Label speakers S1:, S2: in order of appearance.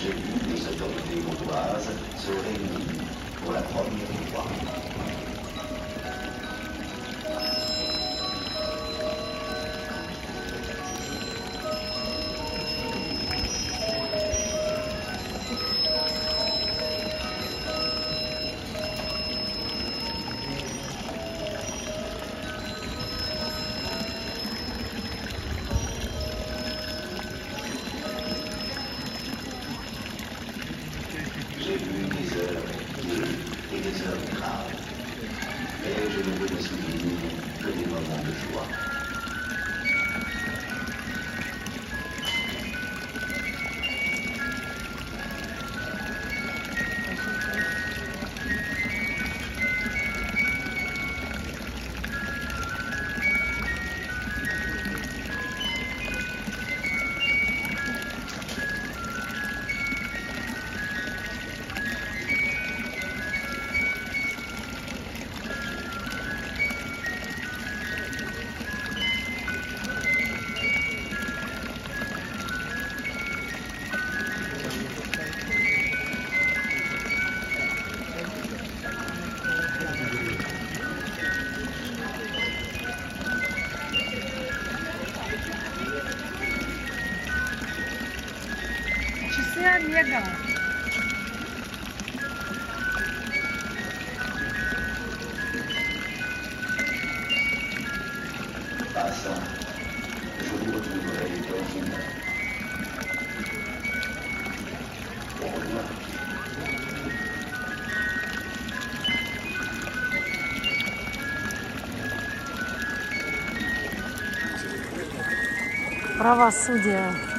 S1: J'ai vu les autorités bourgeoises se réunir pour la première fois.
S2: J'ai vu des heures nulles et des heures graves, mais je ne veux me souvenir que des moments de joie.
S3: и Омега.
S4: Паша, живут ли вы ребенкина?
S5: Правосудие.